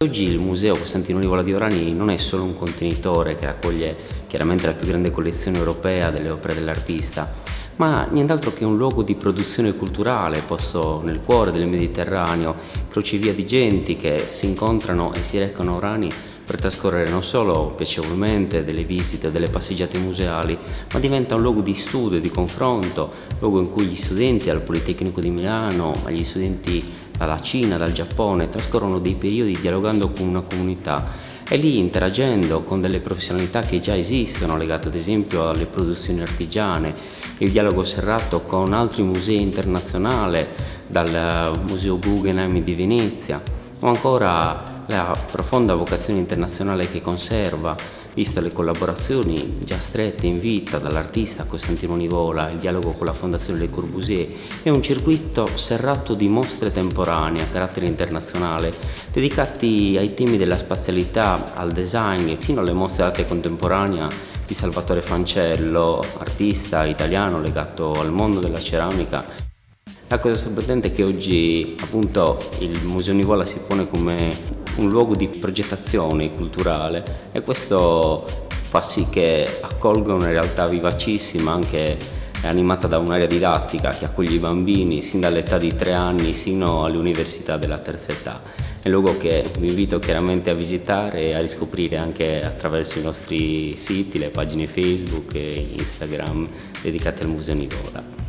Oggi il Museo Costantino Nivola di Orani non è solo un contenitore che raccoglie chiaramente la più grande collezione europea delle opere dell'artista, ma nient'altro che un luogo di produzione culturale posto nel cuore del Mediterraneo, crocevia di genti che si incontrano e si recano a Orani per trascorrere non solo piacevolmente delle visite, delle passeggiate museali, ma diventa un luogo di studio, di confronto, luogo in cui gli studenti al Politecnico di Milano, gli studenti dalla Cina, dal Giappone, trascorrono dei periodi dialogando con una comunità e lì interagendo con delle professionalità che già esistono, legate ad esempio alle produzioni artigiane, il dialogo serrato con altri musei internazionali, dal Museo Guggenheim di Venezia, o ancora la profonda vocazione internazionale che conserva, visto le collaborazioni già strette in vita dall'artista Costantino Nivola, il dialogo con la Fondazione Le Corbusier e un circuito serrato di mostre temporanee a carattere internazionale dedicati ai temi della spazialità, al design e fino alle mostre d'arte contemporanea di Salvatore Fancello, artista italiano legato al mondo della ceramica. La cosa sorprendente è che oggi appunto il Museo Nivola si pone come un luogo di progettazione culturale e questo fa sì che accolga una realtà vivacissima anche animata da un'area didattica che accoglie i bambini sin dall'età di tre anni sino all'università della terza età. È un luogo che vi invito chiaramente a visitare e a riscoprire anche attraverso i nostri siti, le pagine Facebook e Instagram dedicate al Museo Nivola.